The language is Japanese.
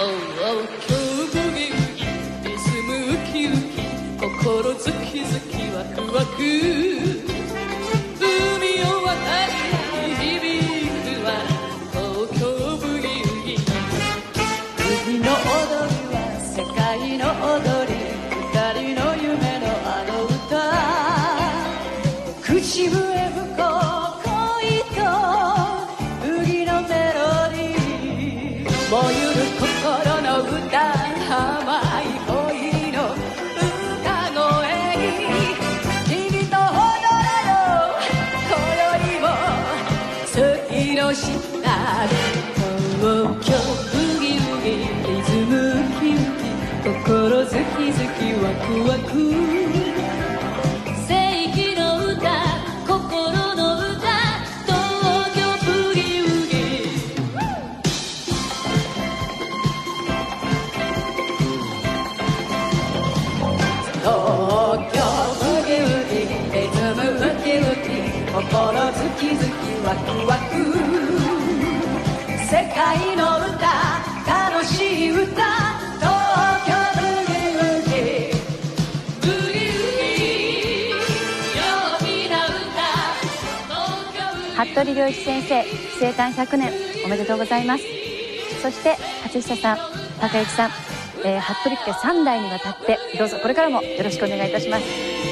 東京ブギウギリズムウキウキ心ズキズキワクワク海を渡り響くは東京ブギウギ海の踊りは世界の踊り。二人の夢のあの歌口笛吹こう恋と麦のメロディー燃ゆる心東京ブギウギリズムウキウキ心ズキズキワクワクキ心ズキズキワクワク世界の歌楽しい歌東京ブギウギブギウギ陽気な歌東京ブギウギ服部良一先生生誕100年おめでとうございます。そして勝久さん高之さん、えー、服部家3代にわたってどうぞこれからもよろしくお願いいたします。